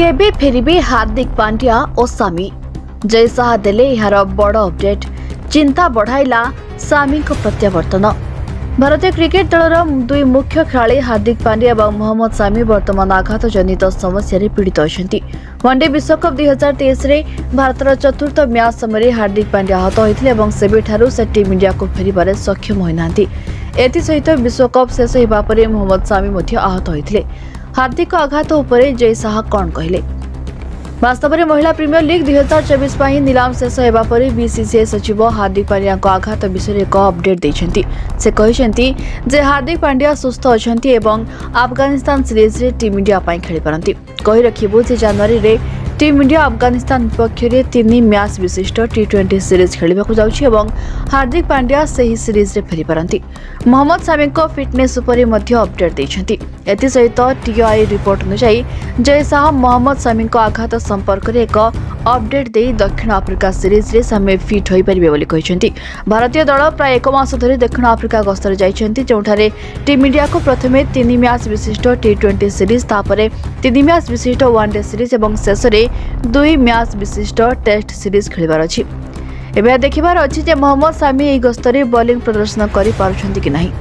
কেবে ফেরিবে হার্দিক পাণ্ডিয়া ଓ ସାମି ଜୟଶାହା ଦେଲେ ଏହାର ବଡ଼ ଅପଡେଟ୍ ଚିନ୍ତା ବଢ଼ାଇଲା ସାମିଙ୍କ ପ୍ରତ୍ୟାବର୍ତ୍ତନ ଭାରତୀୟ କ୍ରିକେଟ ଦଳର ଦୁଇ ମୁଖ୍ୟ ଖେଳାଳି ହାର୍ଦ୍ଦିକ ପାଣ୍ଡ୍ୟା ଏବଂ ମହମ୍ମଦ ସାମି ବର୍ତ୍ତମାନ ଆଘାତଜନିତ ସମସ୍ୟାରେ ପୀଡ଼ିତ ଅଛନ୍ତି ୱାନ୍ଡେ ବିଶ୍ୱକପ୍ ଦୁଇହଜାର ତେଇଶରେ ଭାରତର ଚତୁର୍ଥ ମ୍ୟାଚ୍ ସମୟରେ ହାର୍ଦ୍ଦିକ ପାଣ୍ଡ୍ୟା ଆହତ ହୋଇଥିଲେ ଏବଂ ସେବେଠାରୁ ସେ ଟିମ୍ ଇଣ୍ଡିଆକୁ ଫେରିବାରେ ସକ୍ଷମ ହୋଇନାହାନ୍ତି ଏଥିସହିତ ବିଶ୍ୱକପ୍ ଶେଷ ହେବା ପରେ ମହମ୍ମଦ ସାମି ମଧ୍ୟ ଆହତ ହୋଇଥିଲେ ହାର୍ଦ୍ଦିକ ଆଘାତ ଉପରେ ଜୟ ଶାହା କ'ଣ କହିଲେ ବାସ୍ତବରେ ମହିଳା ପ୍ରିମିୟର ଲିଗ୍ ଦୁଇ ହଜାର ଚବିଶ ପାଇଁ ନିଲାମ ଶେଷ ହେବା ପରେ ବିସିସିଆଇ ସଚିବ ହାର୍ଦ୍ଦିକ ପାଣ୍ଡ୍ୟାଙ୍କ ଆଘାତ ବିଷୟରେ ଏକ ଅପଡେଟ୍ ଦେଇଛନ୍ତି ସେ କହିଛନ୍ତି ଯେ ହାର୍ଦ୍ଦିକ ପାଣ୍ଡ୍ୟା ସୁସ୍ଥ ଅଛନ୍ତି ଏବଂ ଆଫଗାନିସ୍ତାନ ସିରିଜ୍ରେ ଟିମ୍ ଇଣ୍ଡିଆ ପାଇଁ ଖେଳିପାରନ୍ତି କହି ରଖିବୁ ଯେ ଜାନୁଆରୀରେ ଟିମ୍ ଇଣ୍ଡିଆ ଆଫଗାନିସ୍ତାନ ବିପକ୍ଷରେ ତିନି ମ୍ୟାଚ୍ ବିଶିଷ୍ଟ ଟି ଟ୍ୱେଣ୍ଟି ସିରିଜ୍ ଖେଳିବାକୁ ଯାଉଛି ଏବଂ ହାର୍ଦ୍ଦିକ ପାଣ୍ଡ୍ୟା ସେହି ସିରିଜ୍ରେ ଫେରିପାରନ୍ତି ମହମ୍ମଦ ସାମିଙ୍କ ଫିଟ୍ନେସ୍ ଉପରେ ମଧ୍ୟ ଅପଡେଟ୍ ଦେଇଛନ୍ତି ଏଥିସହିତ ଟିଆଇ ରିପୋର୍ଟ ଅନୁଯାୟୀ ଜୟ ଶାହ ମହମ୍ମଦ ସାମିଙ୍କ ଆଘାତ ସମ୍ପର୍କରେ ଏକ ଅପଡେଟ୍ ଦେଇ ଦକ୍ଷିଣ ଆଫ୍ରିକା ସିରିଜ୍ରେ ସେମାନେ ଫିଟ୍ ହୋଇପାରିବେ ବୋଲି କହିଛନ୍ତି ଭାରତୀୟ ଦଳ ପ୍ରାୟ ଏକ ମାସ ଧରି ଦକ୍ଷିଣ ଆଫ୍ରିକା ଗସ୍ତରେ ଯାଇଛନ୍ତି ଯେଉଁଠାରେ ଟିମ୍ ଇଣ୍ଡିଆକୁ ପ୍ରଥମେ ତିନି ମ୍ୟାଚ୍ ବିଶିଷ୍ଟ ଟି ଟ୍ୱେଣ୍ଟି ସିରିଜ୍ ତାପରେ ତିନି ମ୍ୟାଚ୍ ବିଶିଷ୍ଟ ୱାନ୍ ଡେ ସିରିଜ୍ ଏବଂ ଶେଷରେ ଦୁଇ ମ୍ୟାଚ୍ ବିଶିଷ୍ଟ ଟେଷ୍ଟ ସିରିଜ୍ ଖେଳିବାର ଅଛି ଏବେ ଦେଖିବାର ଅଛି ଯେ ମହମ୍ମଦ ସାମି ଏହି ଗସ୍ତରେ ବୋଲିଂ ପ୍ରଦର୍ଶନ କରିପାରୁଛନ୍ତି କି ନାହିଁ